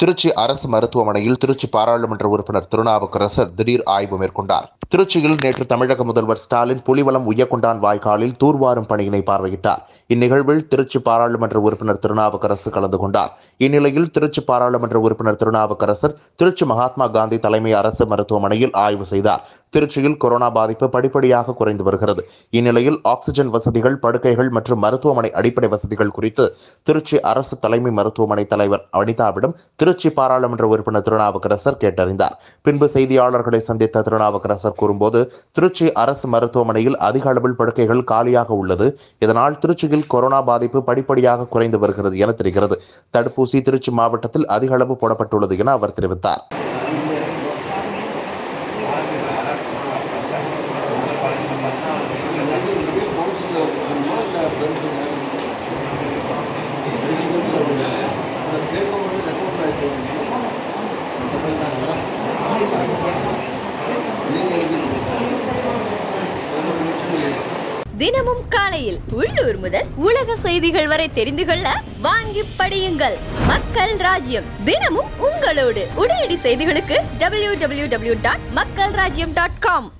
திருச்சி அரசு மருத்துவமனையில் திருச்சி பாராளுமன்ற உறுப்பினர் திருநாவுக்கரசர் திடீர் ஆய்வு மேற்கொண்டார். திருச்சியில் நேற்று தமிழக முதல்வர் ஸ்டாலின் புலிவலம் உய்யக்கொண்டான் வாய்க்காலில் தூர்வாரும் பணியினை பார்வையிட்டார். இந்நிகழ்வில் திருச்சி பாராளுமன்ற உறுப்பினர் திருநாவுக்கரசு கலந்து கொண்டார். இந்நிலையில் திருச்சி பாராளுமன்ற உறுப்பினர் திருநாவுக்கரசர் திருச்சி மகாத்மா காந்தி தலைமை அரசு மருத்துவமனையில் ஆய்வு செய்தார். திருச்சியில் கொரோனா பாதிப்பு படிப்படியாக குறைந்து வருகிறது. இந்நிலையில் ஆக்சிஜன் வசதிகள் படுக்கைகள் மற்றும் மருத்துவமனை அடிப்படை வசதிகள் குறித்து திருச்சி அரசு தலைமை மருத்துவமனை தலைவர் அனிதாவிடம் திருச்சி பாராளுமன்ற உறுப்பினர் திருநாவுக்கரசர் கேட்டறிந்தார். பின்பு செய்தியாளர்களை சந்தித்த திருநாவுக்கரசர் கூறும்போது திருச்சி அரசு மருத்துவமனையில் அதிக அளவில் படுக்கைகள் காலியாக உள்ளது. இதனால் திருச்சியில் கொரோனா பாதிப்பு படிப்படியாக குறைந்து வருகிறது என தெரிகிறது. தடுப்பூசி திருச்சி மாவட்டத்தில் அதிக அளவு போடப்பட்டுள்ளது என அவர் தெரிவித்தார். கவுன்சிலர் வேணுமா அதை ரெக்கமெண்ட் ஆகிட்டு தினமும் காலையில் உள்ளூர் முதல் உலக செய்திகள் வரை தெரிந்து கொள்ள வாங்கி படியுங்கள். மக்கள் ராஜ்யம் தினமும் உங்களோடு. உடனடி செய்திகளுக்கு www.மக்கள்ராஜ்யம்.com டாட் மக்கள் ராஜ்யம் டாட் காம்